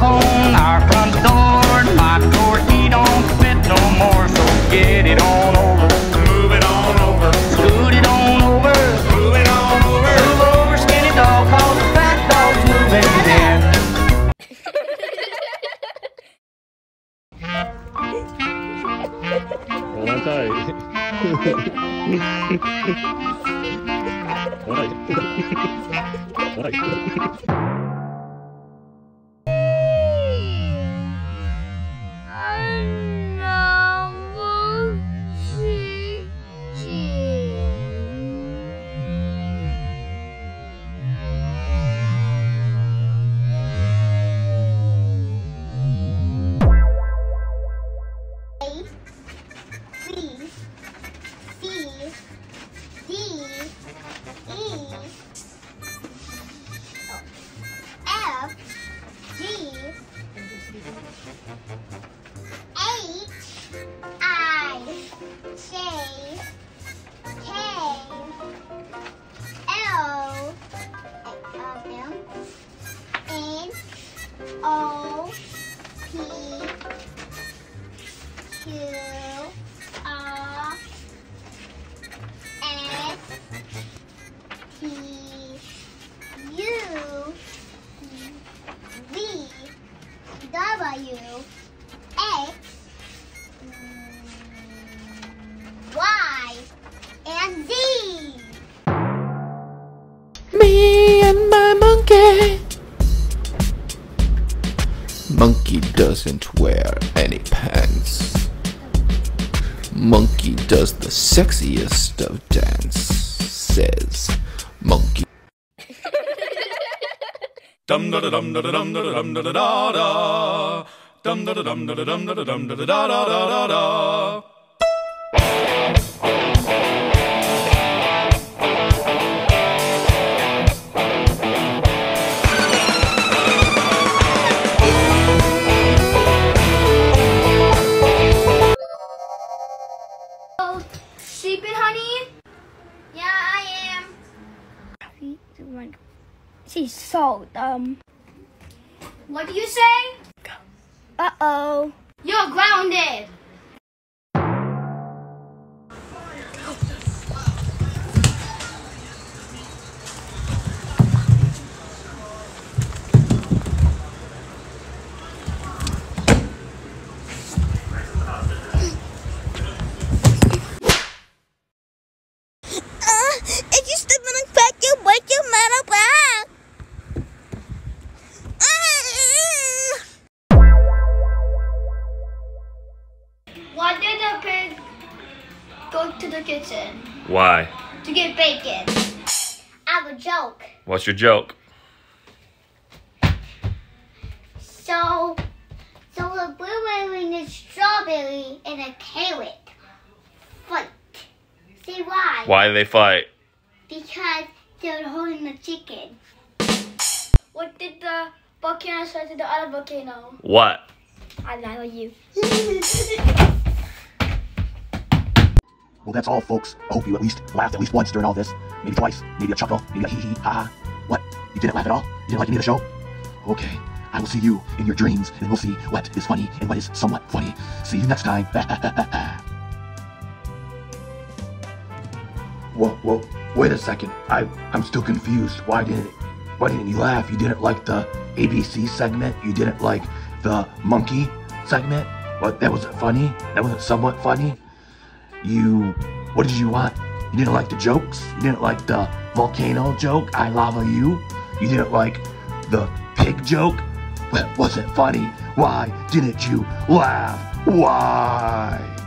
on our front door. My door key don't fit no more, so get it on over. Move it on over. Scoot it on over. Move it on over. Move over, skinny dog, cause the fat dog's moving in. Hold on tight. Hold on. Hold Monkey doesn't wear any pants. Monkey does the sexiest of dance. Says monkey. Dum da da dum da da dum da da dum da da da da. Dum da da dum da da dum da da dum da da da da da da da. Sleeping, honey? Yeah, I am. She's so dumb. What do you say? Uh oh. You're grounded. Go to the kitchen? Why? To get bacon. I have a joke. What's your joke? So, so a blueberry and a strawberry and a carrot fight. Say why? Why do they fight? Because they're holding the chicken. What did the volcano say to the other volcano? What? I love you. Well, that's all, folks. I hope you at least laughed at least once during all this. Maybe twice. Maybe a chuckle. Maybe a hee hee ha ha. What? You didn't laugh at all? You didn't like any of the show? Okay. I will see you in your dreams, and we'll see what is funny and what is somewhat funny. See you next time. whoa, whoa. Wait a second. I, I'm still confused. Why didn't Why didn't you laugh? You didn't like the ABC segment? You didn't like the monkey segment? What? That wasn't funny? That wasn't somewhat funny? You, what did you want? You didn't like the jokes? You didn't like the volcano joke? I lava you? You didn't like the pig joke? That wasn't funny. Why didn't you laugh? Why?